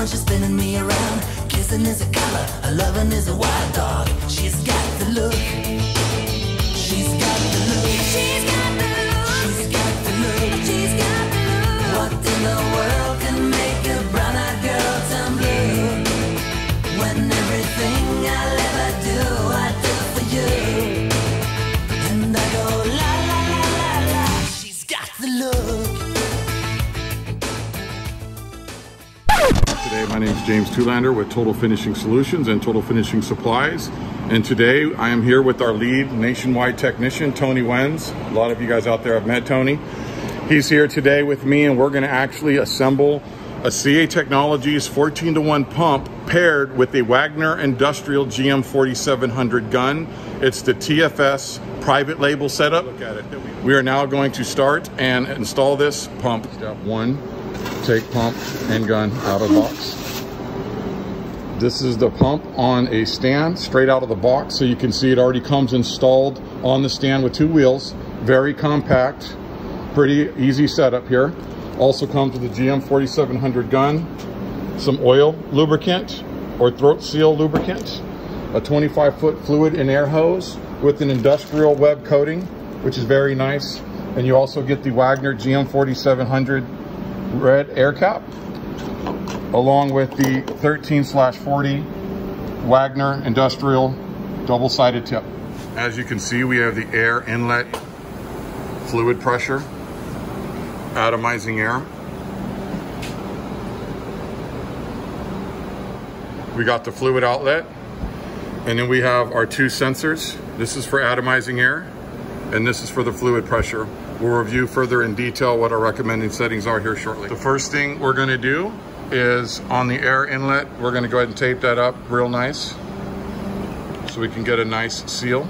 when she's spinning me around. Kissing is a color, loving is a wild dog. She's got the look. She's got the look. She's got the look. My name is James Tulander with Total Finishing Solutions and Total Finishing Supplies. And today, I am here with our lead nationwide technician, Tony Wenz. A lot of you guys out there have met Tony. He's here today with me, and we're going to actually assemble a CA Technologies 14 to 1 pump paired with a Wagner Industrial GM 4700 gun. It's the TFS private label setup. Look at it. We are now going to start and install this pump. Step one, take pump and gun out of box. This is the pump on a stand straight out of the box. So you can see it already comes installed on the stand with two wheels. Very compact, pretty easy setup here. Also comes with a GM 4700 gun, some oil lubricant or throat seal lubricant, a 25 foot fluid and air hose with an industrial web coating, which is very nice. And you also get the Wagner GM 4700 red air cap along with the 13 slash 40 Wagner industrial double-sided tip. As you can see, we have the air inlet fluid pressure, atomizing air. We got the fluid outlet, and then we have our two sensors. This is for atomizing air, and this is for the fluid pressure. We'll review further in detail what our recommended settings are here shortly. The first thing we're gonna do is on the air inlet, we're gonna go ahead and tape that up real nice so we can get a nice seal.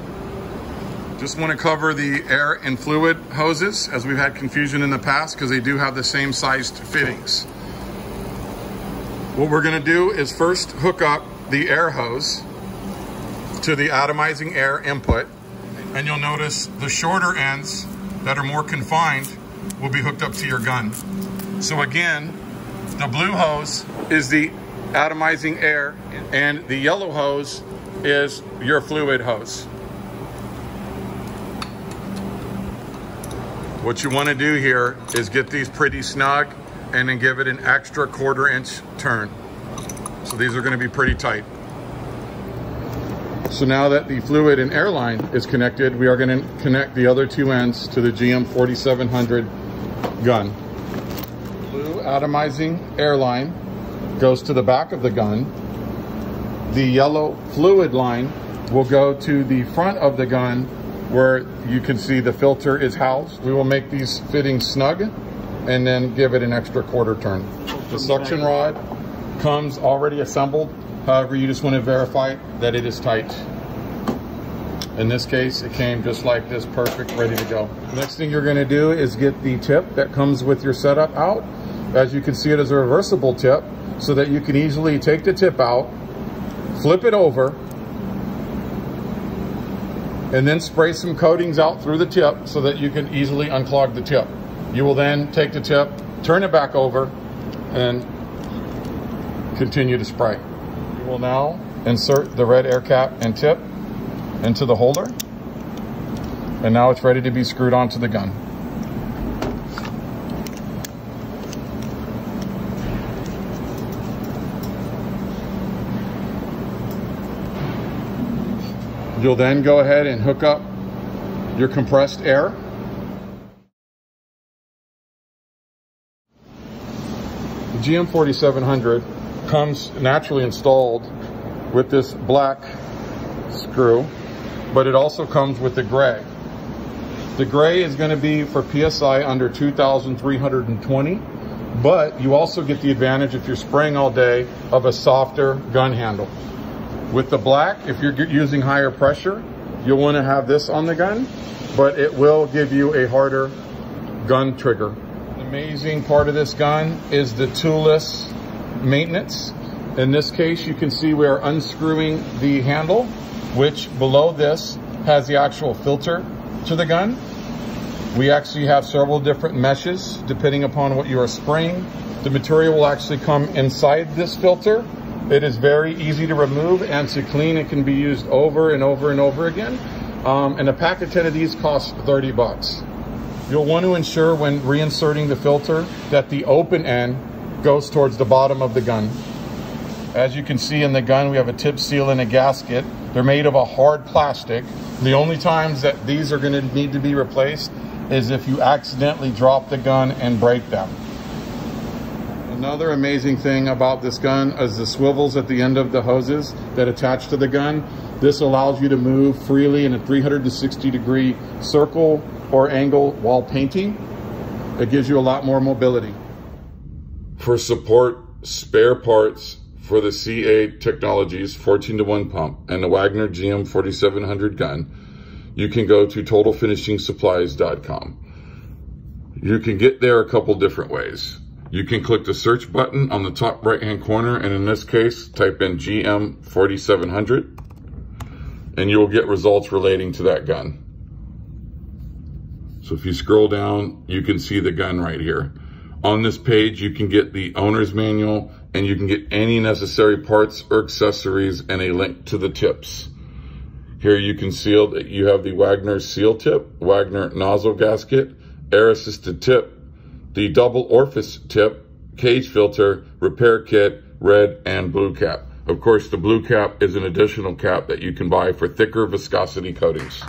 Just wanna cover the air and fluid hoses as we've had confusion in the past because they do have the same sized fittings. What we're gonna do is first hook up the air hose to the atomizing air input and you'll notice the shorter ends that are more confined will be hooked up to your gun. So again, the blue hose is the atomizing air and the yellow hose is your fluid hose. What you want to do here is get these pretty snug and then give it an extra quarter inch turn. So these are going to be pretty tight. So now that the fluid and airline is connected, we are going to connect the other two ends to the GM 4700 gun. Blue atomizing airline goes to the back of the gun. The yellow fluid line will go to the front of the gun where you can see the filter is housed. We will make these fittings snug and then give it an extra quarter turn. The suction rod comes already assembled. However, you just want to verify that it is tight. In this case, it came just like this, perfect, ready to go. Next thing you're gonna do is get the tip that comes with your setup out. As you can see, it is a reversible tip so that you can easily take the tip out, flip it over, and then spray some coatings out through the tip so that you can easily unclog the tip. You will then take the tip, turn it back over, and continue to spray. You will now insert the red air cap and tip into the holder. And now it's ready to be screwed onto the gun. You'll then go ahead and hook up your compressed air. The GM 4700 comes naturally installed with this black screw, but it also comes with the gray. The gray is going to be for PSI under 2,320, but you also get the advantage if you're spraying all day of a softer gun handle. With the black, if you're using higher pressure, you'll want to have this on the gun, but it will give you a harder gun trigger. The amazing part of this gun is the toolless maintenance. In this case, you can see we are unscrewing the handle, which below this has the actual filter to the gun. We actually have several different meshes depending upon what you are spraying. The material will actually come inside this filter. It is very easy to remove and to clean. It can be used over and over and over again. Um, and a pack of 10 of these costs 30 bucks. You'll want to ensure when reinserting the filter that the open end goes towards the bottom of the gun. As you can see in the gun, we have a tip seal and a gasket. They're made of a hard plastic. The only times that these are going to need to be replaced is if you accidentally drop the gun and break them. Another amazing thing about this gun is the swivels at the end of the hoses that attach to the gun. This allows you to move freely in a 360 degree circle or angle while painting. It gives you a lot more mobility. For support, spare parts for the CA Technologies 14 to 1 pump and the Wagner GM 4700 gun, you can go to totalfinishingsupplies.com. You can get there a couple different ways. You can click the search button on the top right hand corner and in this case type in GM 4700 and you will get results relating to that gun. So if you scroll down, you can see the gun right here. On this page, you can get the owner's manual and you can get any necessary parts or accessories and a link to the tips. Here you can see that you have the Wagner seal tip, Wagner nozzle gasket, air assisted tip, the double orifice tip, cage filter, repair kit, red and blue cap. Of course, the blue cap is an additional cap that you can buy for thicker viscosity coatings.